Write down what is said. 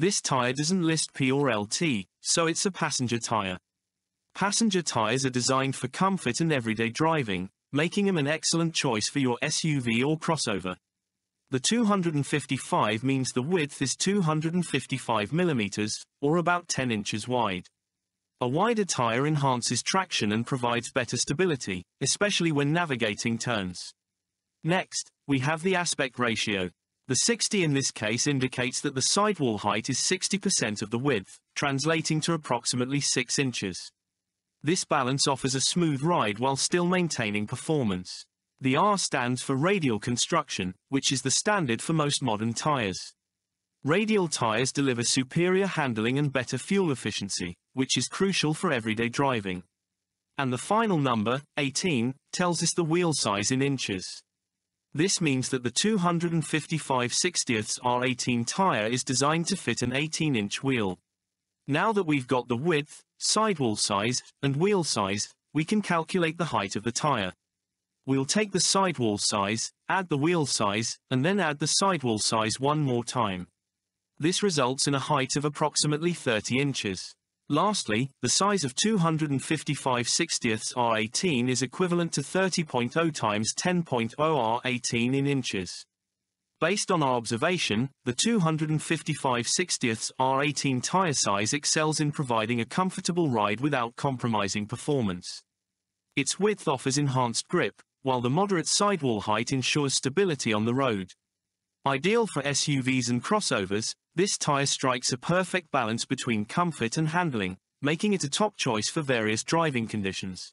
This tire doesn't list P or LT, so it's a passenger tire. Passenger tires are designed for comfort and everyday driving, making them an excellent choice for your SUV or crossover. The 255 means the width is 255 millimeters, or about 10 inches wide. A wider tire enhances traction and provides better stability, especially when navigating turns. Next, we have the aspect ratio. The 60 in this case indicates that the sidewall height is 60% of the width, translating to approximately 6 inches. This balance offers a smooth ride while still maintaining performance. The R stands for radial construction, which is the standard for most modern tires. Radial tires deliver superior handling and better fuel efficiency, which is crucial for everyday driving. And the final number, 18, tells us the wheel size in inches. This means that the 255 60ths R18 tire is designed to fit an 18-inch wheel. Now that we've got the width, sidewall size, and wheel size, we can calculate the height of the tire. We'll take the sidewall size, add the wheel size, and then add the sidewall size one more time. This results in a height of approximately 30 inches. Lastly, the size of 255 60ths R18 is equivalent to 30.0 times 10.0 R18 in inches. Based on our observation, the 255 60ths R18 tire size excels in providing a comfortable ride without compromising performance. Its width offers enhanced grip, while the moderate sidewall height ensures stability on the road. Ideal for SUVs and crossovers, this tire strikes a perfect balance between comfort and handling, making it a top choice for various driving conditions.